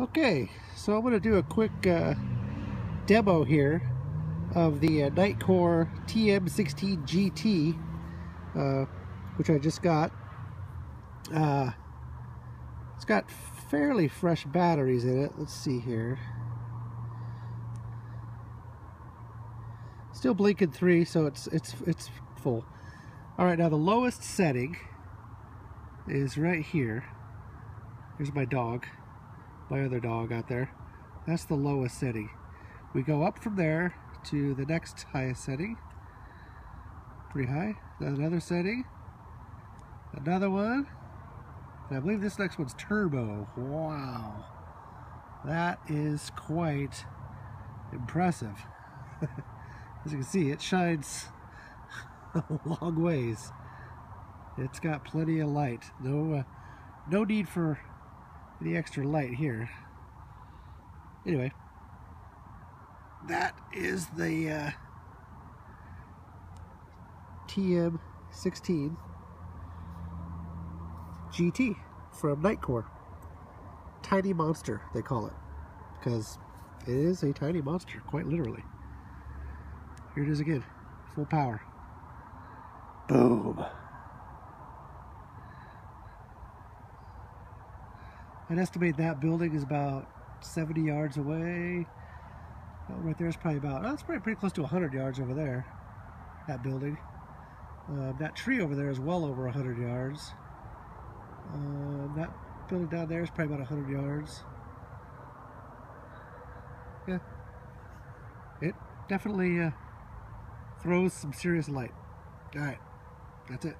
Okay, so I'm going to do a quick uh, demo here of the uh, Nitecore TM16 GT, uh, which I just got. Uh, it's got fairly fresh batteries in it. Let's see here. Still blinking three, so it's it's it's full. All right, now the lowest setting is right here. Here's my dog my other dog out there. That's the lowest setting. We go up from there to the next highest setting. Pretty high. Another setting. Another one. And I believe this next one's turbo. Wow. That is quite impressive. As you can see, it shines a long ways. It's got plenty of light. No, uh, no need for the extra light here. Anyway, that is the uh, TM16 GT from Nitecore. Tiny monster, they call it, because it is a tiny monster, quite literally. Here it is again, full power. Boom. I'd estimate that building is about 70 yards away. Oh, right there is probably about, oh, it's probably pretty close to 100 yards over there, that building. Uh, that tree over there is well over 100 yards. Uh, that building down there is probably about 100 yards. Yeah. It definitely uh, throws some serious light. Alright, that's it.